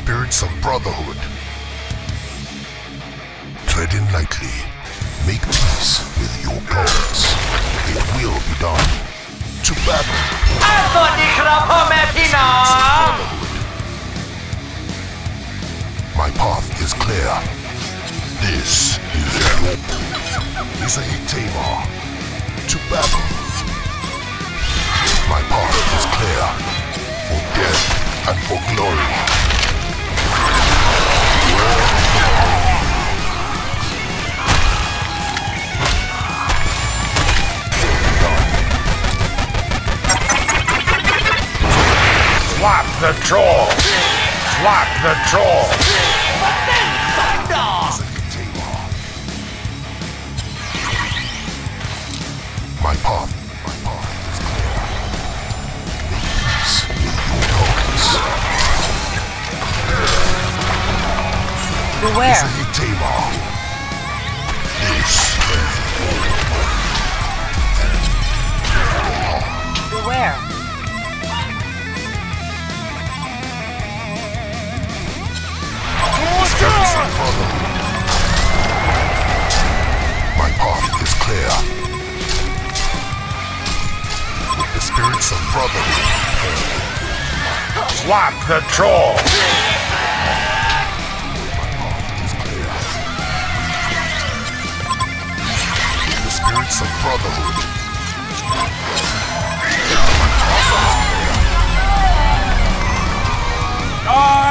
spirits of brotherhood. Treading lightly, make peace with your gods. It will be done. To battle, สวัสดีครับพ่อแม่พี่น้อง my path is clear. This is your Isahi Tamar. To battle. My path is clear. For death and for glory. The troll! Slap the troll! My path, my path is clear. Make with your gods. Beware. Clear. The spirits of brotherhood, Slap the troll! The spirits of brotherhood. Island!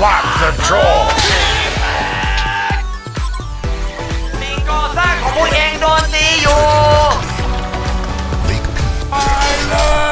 might. Slap the troll! สิ่งก่อสร้างของพวกเองโดนตีอยู่ Make peace. Island!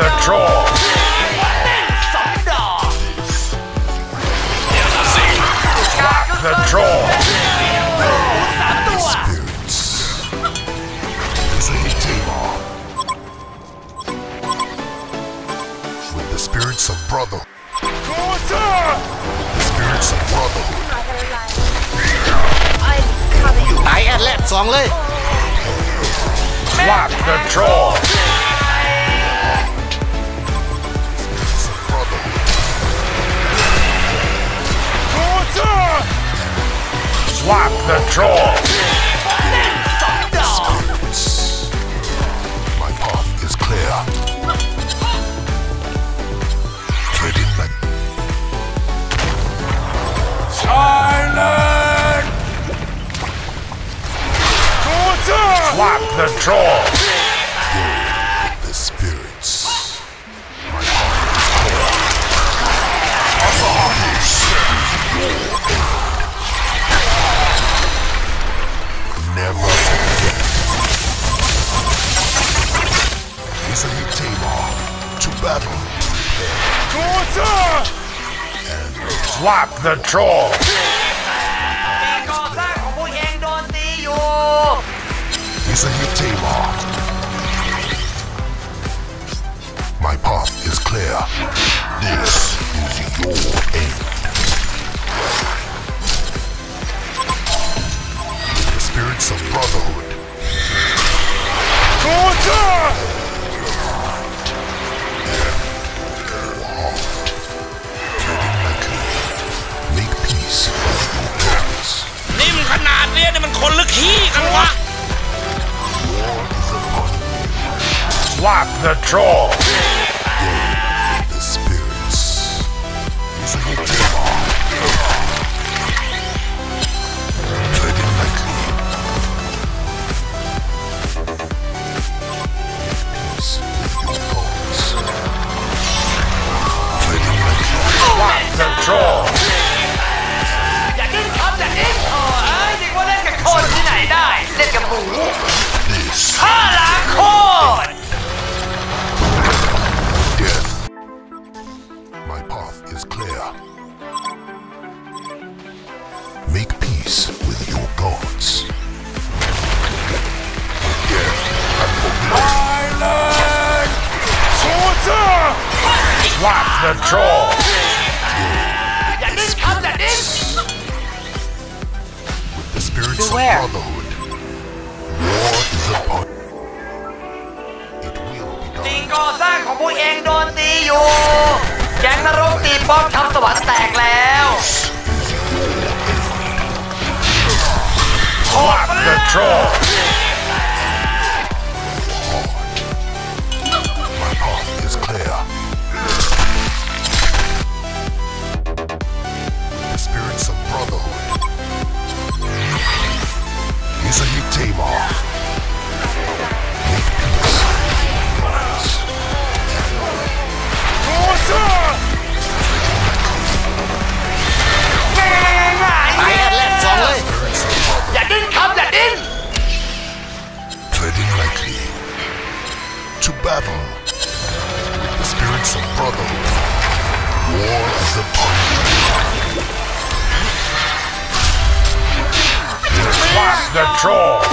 the troll! สองดอก Slap the troll! สามตัว Spirits. Isahi Tamar. With the spirits of brother. Daughter! The spirits of brotherhood. I'm coming. ตายแอดแรกสองเลย Slap the troll! Swap the troll. My path is clear. Treading my... Silent! Swap the troll. slap the troll. Using the Tamar. My path is clear. This is your end. The spirits of brotherhood Swap the troll! the spirits. Isn't it Tamar? Treading lightly. Peace with your gods. Treading lightly. Swap the troll! อย่าดิ้นครับอย่าดิ้นโอ้เอ้ยนึกว่าเล่นกับคนที่ไหนได้ เล่นกับหมู This ข้าล้าง Swap the troll! อย่าดิ้นครับอย่าดิ้น With the spirits Beware. of brotherhood. War is upon. It will be สิ่ง done. ก่อสร้างของพวกเองโดนตีอยู่ แก๊งนรกตีป้อมทัพสวรรค์แตกแล้ว Swap the troll! Swap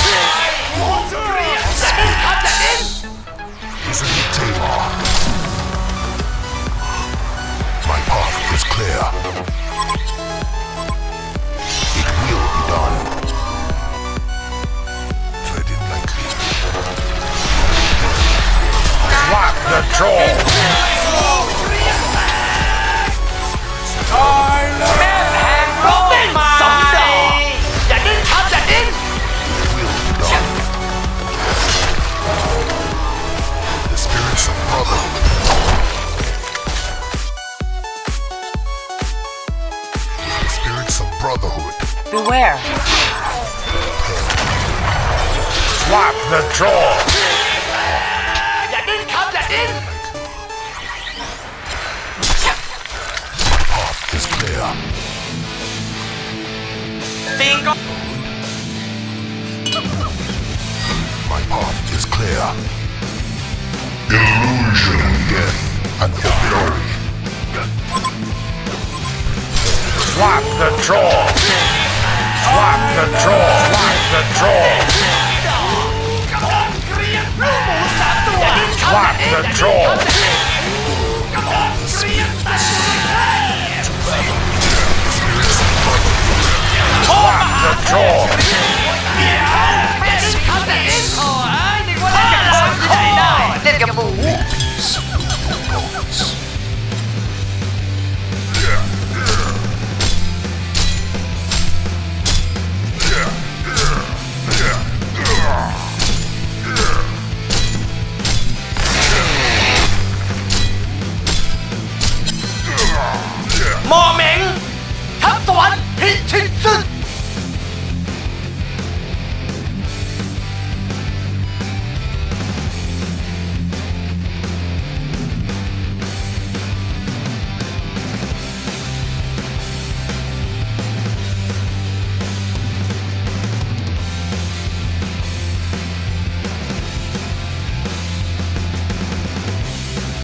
brotherhood. Beware. Swap the jaw! You didn't come, that didn't! Path is clear. Bingo! My path is clear. Illusion, death, and the glory. Swap the draw. Swap the draw. Swap the draw. Swap the draw.